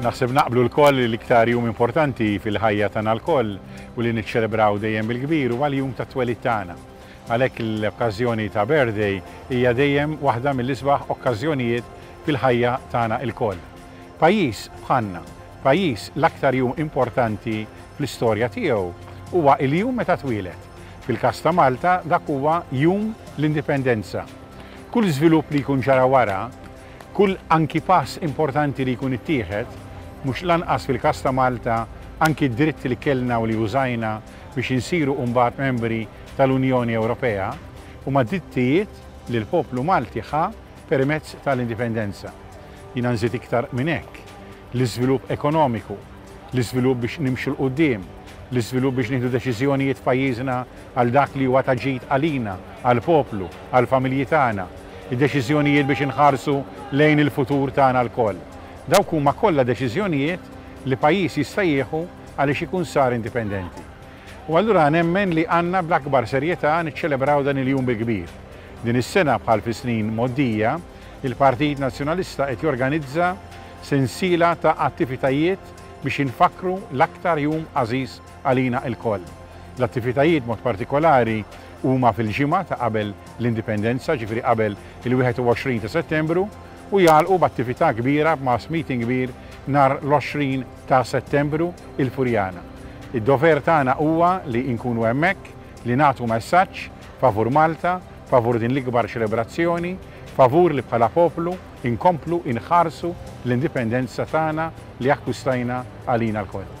Naħseb naqblu lkoll li l-iktar jum importanti fil-ħajja tagħna lkoll u li niċċelebraw dejjem bil-kbir huwa l-jum tat-twelid tagħna. Għalhekk l-okkażjoni ta' birthday hija dejjem waħda mill-isbaħ okkażjonijiet fil-ħajja tagħna lkoll. Pajjiż bħalna, pajjiż l-aktar jum importanti fl-istorja tiegħu huwa l-jum meta twieled. Fil-każ ta' Malta dak huwa jum l-Indipendenza. Kull żvilupp li jkun ġara wara, kull anki pass importanti li jkun ittieħed, mhux l-anqas fil-każ ta' Malta anki d-dritt li kellna u li użajna biex insiru mbagħad membri tal-Unjoni Ewropea, huma drittijiet li l-poplu Malti ħa Permezz tal-indipendenza, jiena nżid iktar minn hekk, l-iżvilupp ekonomiku, l-iżvilupp biex nimxu 'l quddiem, l-iżvilupp biex nieħdu deċiżjonijiet f'pajjiżna għal dak li huwa ta' ġid għalina, għall-poplu, għall-familji tagħna, id-deċiżjonijiet biex inħarsu lejn il-futur tagħna lkoll. Dawk huma kollha deċiżjonijiet li pajjiż jista' jieħu għaliex ikun sar indipendenti. U allura nemmen li għandna bl-akbar serjetà niċċelebraw dan il-jum bil-kbir. Din is-sena, bħal fis-snin mgħoddija, il-Partit Nazzjonalista qed jorganizza sensiela ta' attivitajiet biex infakkru l-aktar jum għażiż għalina ilkoll. L-attivitajiet b'mod partikolari huma fil-ġimgħa ta' qabel l-Indipendenza, ġifieri qabel il-21 ta' Settembru, u jagħlqu b'attività kbira b'mass meeting kbir nhar l-20 ta' Settembru il-Furjana. Id-dover tagħna huwa li inkunu hemmhekk, li nagħtu messaġġ favur Malta, favur din l-ikbar ċelebrazzjoni, favur li bħala poplu inkomplu inħarsu l-indipendenza tagħna li akkwistajna għalina lkoll.